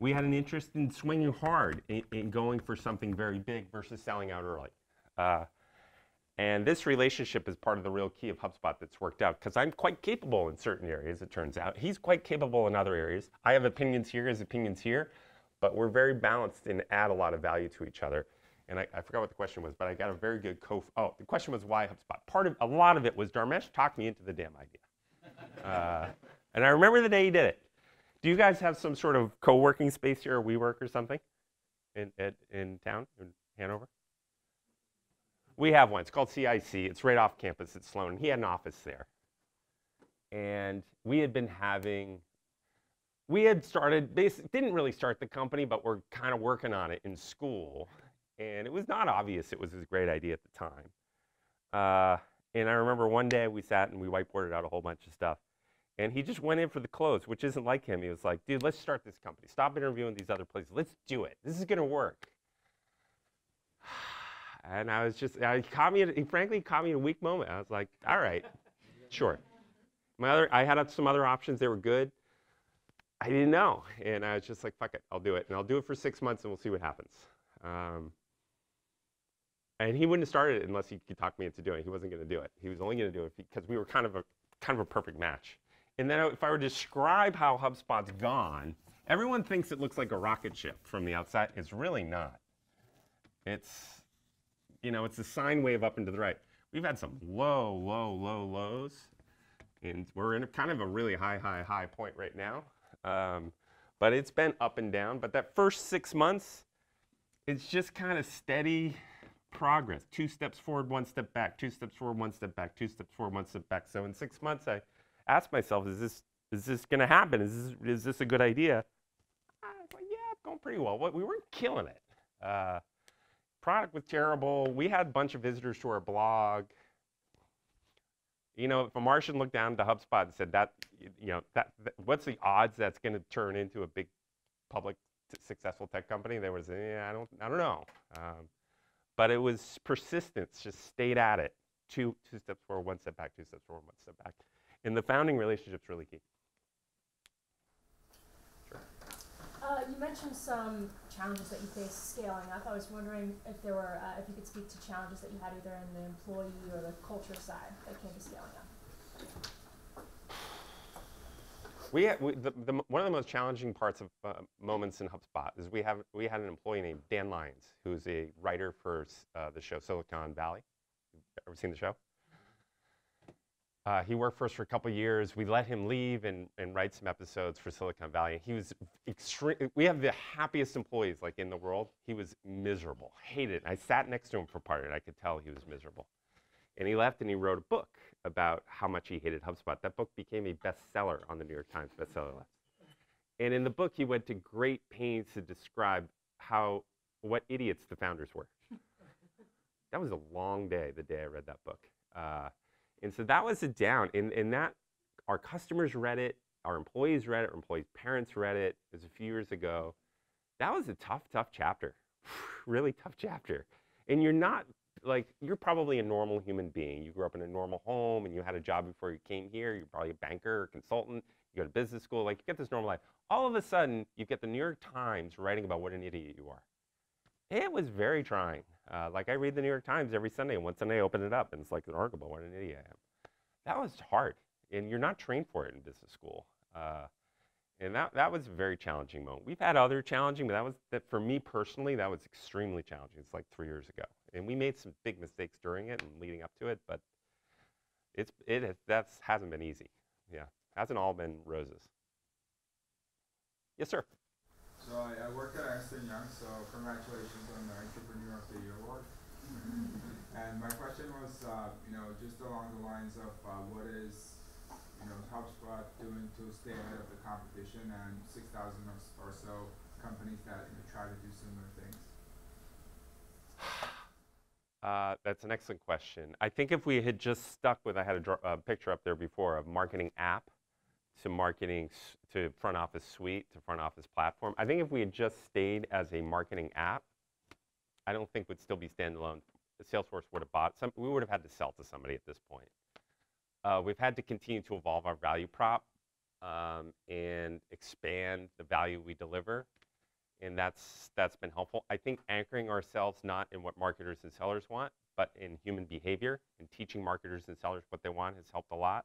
We had an interest in swinging hard in, in going for something very big versus selling out early. Uh, and this relationship is part of the real key of HubSpot that's worked out because I'm quite capable in certain areas, it turns out. He's quite capable in other areas. I have opinions here, his opinions here, but we're very balanced and add a lot of value to each other and I, I, forgot what the question was, but I got a very good co. Oh, the question was why HubSpot. Part of a lot of it was Dharmesh talked me into the damn idea, uh, and I remember the day he did it. Do you guys have some sort of co-working space here, or WeWork or something, in in, in town in Hanover? We have one. It's called CIC. It's right off campus at Sloan. He had an office there, and we had been having. We had started, didn't really start the company, but we're kind of working on it in school and it was not obvious it was a great idea at the time. Uh, and I remember one day we sat and we whiteboarded out a whole bunch of stuff. And he just went in for the close, which isn't like him. He was like, dude, let's start this company. Stop interviewing these other places. Let's do it. This is going to work. And I was just, I, caught me, he frankly caught me in a weak moment. I was like, all right, sure. My other, I had some other options. They were good. I didn't know. And I was just like, fuck it, I'll do it. And I'll do it for six months and we'll see what happens. Um, and he wouldn't have started it unless he could talk me into doing it. He wasn't going to do it. He was only going to do it because we were kind of a kind of a perfect match. And then if I were to describe how HubSpot's gone, everyone thinks it looks like a rocket ship from the outside. It's really not. It's you know, it's a sine wave up and to the right. We've had some low, low, low lows, and we're in kind of a really high, high, high point right now. Um, but it's been up and down. But that first six months, it's just kind of steady progress. Two steps forward, one step back. Two steps forward, one step back. Two steps forward, one step back. So in six months, I asked myself, is this is this going to happen? Is this is this a good idea? I was like, yeah, going pretty well. We weren't killing it. Uh, product was terrible. We had a bunch of visitors to our blog. You know, if a Martian looked down to HubSpot and said that, you know, that, that what's the odds that's going to turn into a big public successful tech company? They would say, yeah, I don't, I don't know. Um, but it was persistence, just stayed at it. Two, two steps forward, one step back, two steps forward, one step back. And the founding relationship's really key. Uh, you mentioned some challenges that you faced scaling up. I was wondering if there were, uh, if you could speak to challenges that you had either in the employee or the culture side that came to scaling up. We, had, we the, the, one of the most challenging parts of uh, moments in HubSpot is we have we had an employee named Dan Lyons, who's a writer for uh, the show Silicon Valley. Ever seen the show? Uh, he worked for us for a couple years. We let him leave and, and write some episodes for Silicon Valley. He was extreme. We have the happiest employees like in the world. He was miserable, hated. I sat next to him for part of it. I could tell he was miserable. And he left and he wrote a book about how much he hated HubSpot. That book became a bestseller on the New York Times bestseller list. And in the book, he went to great pains to describe how what idiots the founders were. that was a long day, the day I read that book. Uh, and so that was a down. And, and that, our customers read it, our employees read it, our employees' parents read it. It was a few years ago. That was a tough, tough chapter. really tough chapter. And you're not like you're probably a normal human being. You grew up in a normal home and you had a job before you came here. You're probably a banker or consultant. You go to business school. Like you get this normal life. All of a sudden, you get the New York Times writing about what an idiot you are. It was very trying. Uh, like I read the New York Times every Sunday, and one Sunday I open it up, and it's like an article about what an idiot I am. That was hard, and you're not trained for it in business school. Uh, and that, that was a very challenging moment. We've had other challenging, but that was that for me personally, that was extremely challenging. It's like three years ago, and we made some big mistakes during it and leading up to it, but it's it has, that's hasn't been easy. Yeah, hasn't all been roses. Yes, sir. So I, I work at Ernst Young, so congratulations on the Entrepreneur of the Year uh, you know, just along the lines of uh, what is, you know, HubSpot doing to stay ahead of the competition and 6,000 or, so companies that you know, try to do similar things. Uh, that's an excellent question. I think if we had just stuck with, I had a uh, picture up there before of marketing app to marketing to front office suite to front office platform. I think if we had just stayed as a marketing app, I don't think would still be standalone. Salesforce would have bought some. We would have had to sell to somebody at this point. Uh, we've had to continue to evolve our value prop um, and expand the value we deliver and that's that's been helpful. I think anchoring ourselves not in what marketers and sellers want, but in human behavior and teaching marketers and sellers what they want has helped a lot.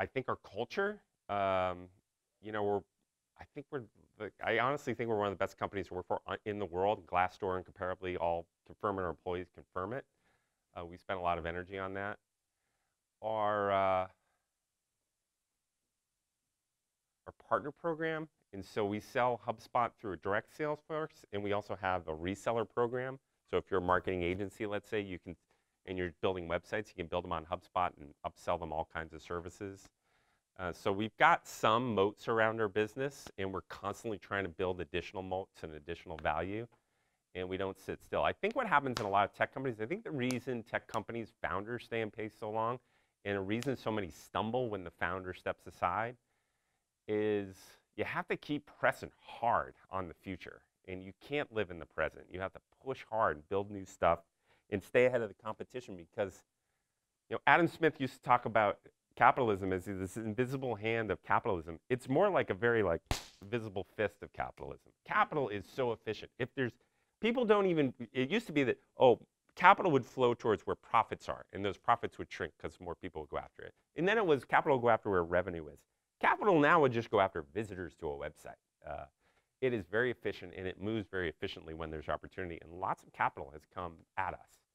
I think our culture, um, you know, we're I think we're the, I honestly think we're one of the best companies to work for in the world. Glassdoor and comparably all confirm it, our employees confirm it. Uh, we spent a lot of energy on that. Our uh, our partner program. And so we sell HubSpot through a direct sales force, and we also have a reseller program. So if you're a marketing agency, let's say, you can, and you're building websites, you can build them on HubSpot and upsell them all kinds of services. Uh, so we've got some moats around our business, and we're constantly trying to build additional moats and additional value, and we don't sit still. I think what happens in a lot of tech companies, I think the reason tech companies' founders stay in pace so long, and a reason so many stumble when the founder steps aside, is you have to keep pressing hard on the future and you can't live in the present you have to push hard and build new stuff and stay ahead of the competition because you know Adam Smith used to talk about capitalism as this invisible hand of capitalism. It's more like a very like visible fist of capitalism. Capital is so efficient. If there's people don't even it used to be that oh capital would flow towards where profits are and those profits would shrink because more people would go after it. And then it was capital would go after where revenue is. Capital now would just go after visitors to a website. Uh, it is very efficient and it moves very efficiently when there's opportunity, and lots of capital has come at us.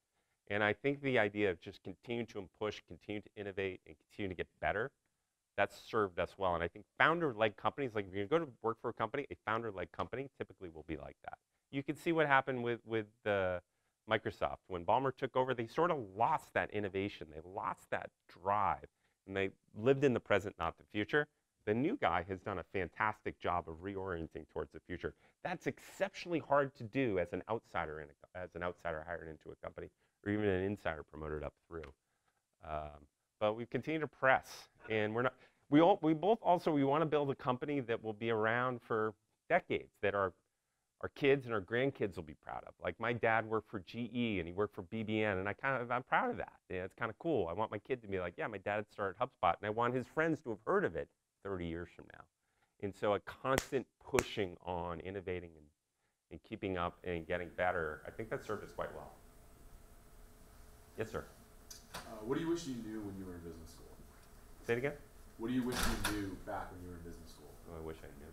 And I think the idea of just continuing to push, continue to innovate, and continue to get better, that's served us well. And I think founder-led companies, like if you go to work for a company, a founder-led company typically will be like that. You can see what happened with with uh, Microsoft when Ballmer took over. They sort of lost that innovation. They lost that drive and they lived in the present, not the future. The new guy has done a fantastic job of reorienting towards the future. That's exceptionally hard to do as an outsider in a, as an outsider hired into a company, or even an insider promoted up through. Um, but we continue to press, and we're not. We all, we both also we want to build a company that will be around for decades, that our our kids and our grandkids will be proud of. Like my dad worked for GE and he worked for BBN, and I kind of I'm proud of that. Yeah, it's kind of cool. I want my kid to be like, yeah, my dad started HubSpot, and I want his friends to have heard of it 30 years from now. And so a constant pushing on innovating and, and keeping up and getting better, I think that served us quite well. Yes, sir. Uh, what do you wish you knew when you were in business school? Say it again. What do you wish you knew back when you were in business school? Oh, I wish I knew.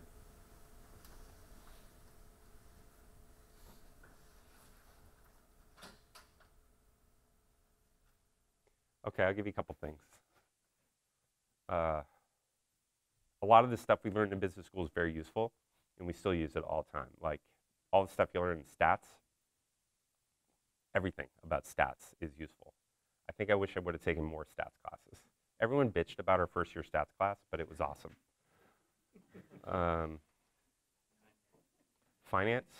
Okay, I'll give you a couple things. Uh, a lot of the stuff we learned in business school is very useful, and we still use it all the time. Like all the stuff you learn in stats, everything about stats is useful. I think I wish I would have taken more stats classes. Everyone bitched about our first year stats class, but it was awesome. Um, finance,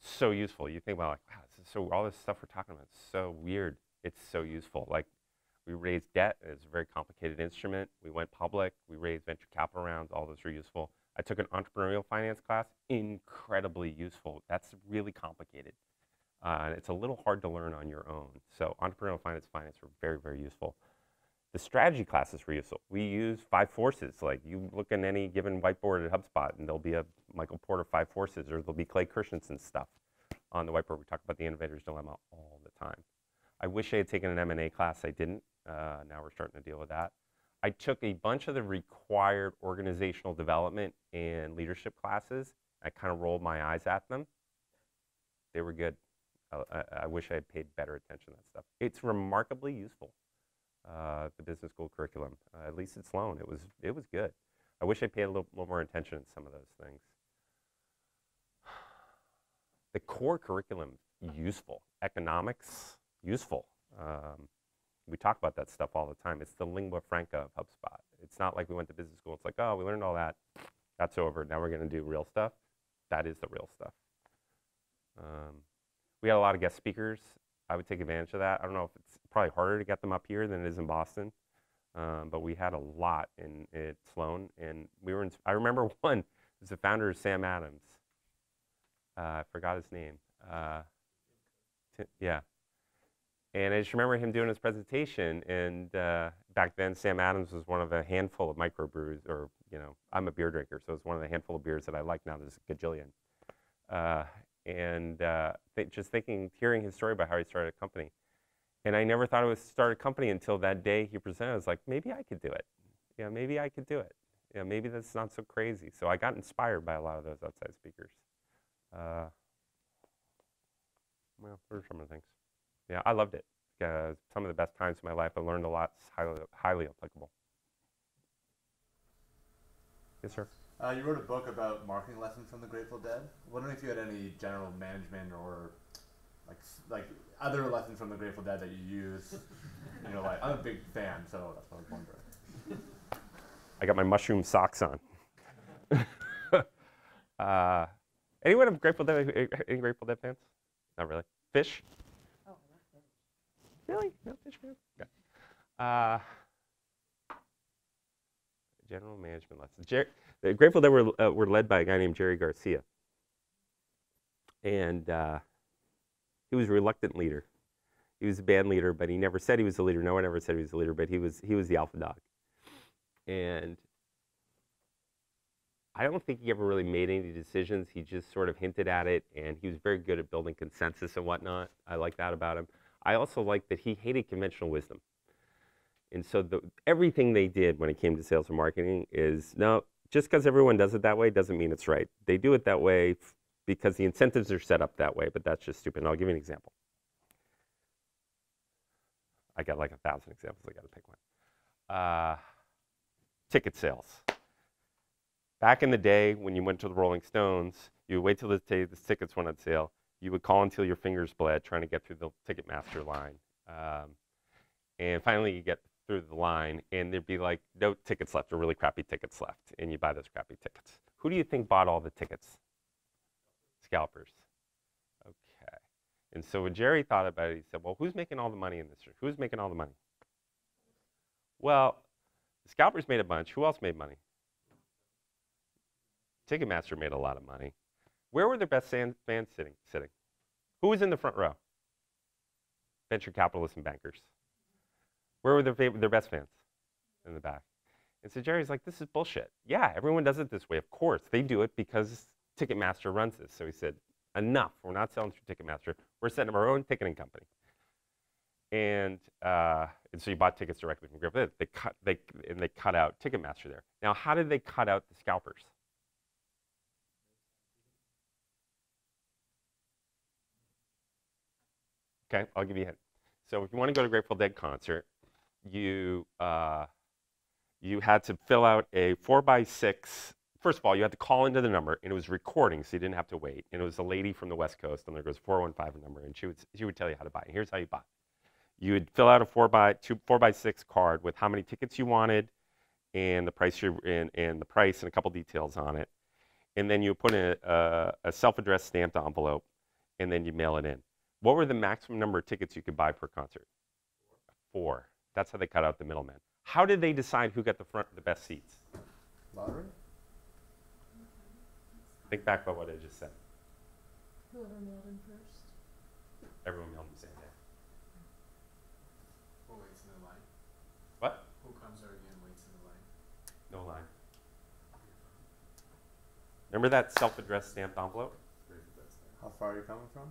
so useful. You think about like, wow, so all this stuff we're talking about is so weird. It's so useful. Like we raised debt. It's a very complicated instrument. We went public. We raised venture capital rounds. All those are useful. I took an entrepreneurial finance class. Incredibly useful. That's really complicated. Uh, and it's a little hard to learn on your own. So entrepreneurial finance, finance were very, very useful. The strategy classes were useful. We use five forces. Like you look in any given whiteboard at HubSpot, and there'll be a Michael Porter five forces, or there'll be Clay Christensen stuff on the whiteboard. We talk about the innovator's dilemma all the time. I wish I had taken an M&A class. I didn't. Uh, now we're starting to deal with that. I took a bunch of the required organizational development and leadership classes. I kind of rolled my eyes at them. They were good. I, I, wish I had paid better attention to that stuff. It's remarkably useful, uh, the business school curriculum. Uh, at least at Sloan, it was, it was good. I wish I paid a little, little more attention to some of those things. The core curriculum, useful. Economics, useful. Um, we talk about that stuff all the time. It's the lingua franca of HubSpot. It's not like we went to business school. It's like, oh, we learned all that. That's over. Now we're going to do real stuff. That is the real stuff. Um, we had a lot of guest speakers. I would take advantage of that. I don't know if it's probably harder to get them up here than it is in Boston, um, but we had a lot in at Sloan, and we were. In, I remember one. It was the founder of Sam Adams. Uh, I forgot his name. Uh, yeah, and I just remember him doing his presentation. And uh, back then, Sam Adams was one of a handful of microbrews, or you know, I'm a beer drinker, so it's one of the handful of beers that I like now. There's a gajillion. Uh, and uh, th- just thinking, hearing his story about how he started a company. And I never thought I would start a company until that day he presented. I was like, maybe I could do it. Yeah, maybe I could do it. Yeah, maybe that's not so crazy. So I got inspired by a lot of those outside speakers. Uh, well, those are some of the things. Yeah, I loved it. Uh, some of the best times of my life. I learned a lot. It's highly, highly applicable. Yes, sir. Uh, you wrote a book about marketing lessons from the Grateful Dead. Wondering if you had any general management or like like other lessons from the Grateful Dead that you use. you know, like I'm a big fan, so that's what I was wondering. I got my mushroom socks on. uh, anyone of Grateful Dead? Any Grateful Dead fans? Not really. Phish? Oh. Really? No Phish fans? Okay. Uh, general management lessons. Jer- the Grateful Dead were, uh, were led by a guy named Jerry Garcia. And uh, he was a reluctant leader. He was a band leader, but he never said he was a leader. No one ever said he was a leader, but he was, he was the alpha dog. And I don't think he ever really made any decisions. He just sort of hinted at it, and he was very good at building consensus and whatnot. I like that about him. I also like that he hated conventional wisdom. And so the, everything they did when it came to sales and marketing is no, just because everyone does it that way doesn't mean it's right. They do it that way because the incentives are set up that way, but that's just stupid. And I'll give you an example. I got like a thousand examples. I got to pick one. Uh, ticket sales. Back in the day, when you went to the Rolling Stones, you would wait till the, t- the tickets went on sale. You would call until your fingers bled trying to get through the Ticketmaster line. Um, and finally, you get through the line, and there'd be like no tickets left or really crappy tickets left, and you buy those crappy tickets. Who do you think bought all the tickets? Scalpers. Okay. And so when Jerry thought about it, he said, well, who's making all the money in this? Who's making all the money? Well, the scalpers made a bunch. Who else made money? Ticketmaster made a lot of money. Where were their best fans sitting? Sitting. Who was in the front row? Venture capitalists and bankers. Where were their, their best fans? In the back. And so Jerry's like, this is bullshit. Yeah, everyone does it this way. Of course, they do it because Ticketmaster runs this. So he said, enough. We're not selling through Ticketmaster. We're setting up our own ticketing company. And, uh, and so he bought tickets directly from Griffith. They cut, they, and they cut out Ticketmaster there. Now, how did they cut out the scalpers? Okay, I'll give you a hint. So if you want to go to Grateful Dead concert, you uh, you had to fill out a four by six. First of all, you had to call into the number, and it was recording, so you didn't have to wait. And it was a lady from the West Coast, and there goes 415 number, and she would she would tell you how to buy. it. Here's how you buy. You would fill out a four by two four by six card with how many tickets you wanted, and the price you and, and the price and a couple details on it, and then you put in a, a self-addressed stamped envelope, and then you mail it in. What were the maximum number of tickets you could buy per concert? Four. That's how they cut out the middlemen. How did they decide who got the front, the best seats? Lottery? Think back about what I just said. Whoever mailed in first. Everyone mailed in the same day. Who waits in the line? What? Who comes there again waits in the line? No line. Remember that self-addressed stamped envelope? Great, that's there. How far are you coming from?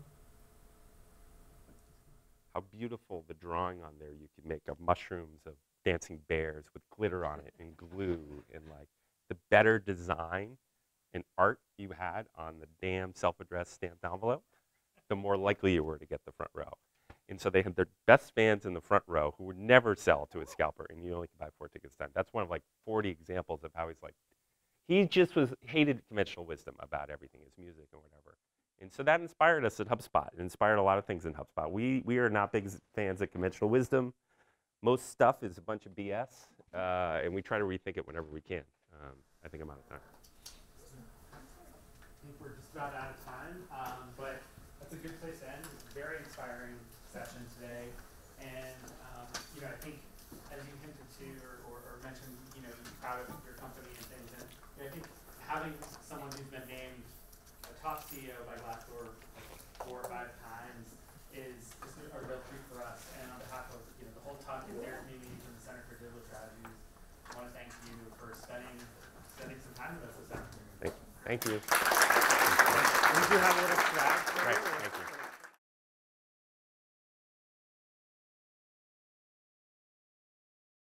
How beautiful the drawing on there you could make of mushrooms, of dancing bears with glitter on it and glue and like the better design and art you had on the damn self-addressed stamped envelope, the more likely you were to get the front row. And so they had their best fans in the front row who would never sell to a scalper, and you only could buy four tickets a time. That's one of like 40 examples of how he's like, he just was hated conventional wisdom about everything, his music and whatever. And so that inspired us at HubSpot. It inspired a lot of things in HubSpot. We, we are not big fans of conventional wisdom. Most stuff is a bunch of BS, uh, and we try to rethink it whenever we can. Um, I think I'm out of time. I think we're just about out of time, um, but that's a good place to end. It's a very inspiring session today. And, um, you know, I think as you hinted to or, or, or mentioned, you know, you're proud of your company and things. And you know, I think having someone who's been named top CEO by Glassdoor like four or five times is, is a real treat for us. And on behalf of, you know, the whole Tuck and their community from the Center for Digital Strategies, I want to thank you for spending, spending some time with us this afternoon. Thank, thank you. We do have a little swag Right, you. thank you.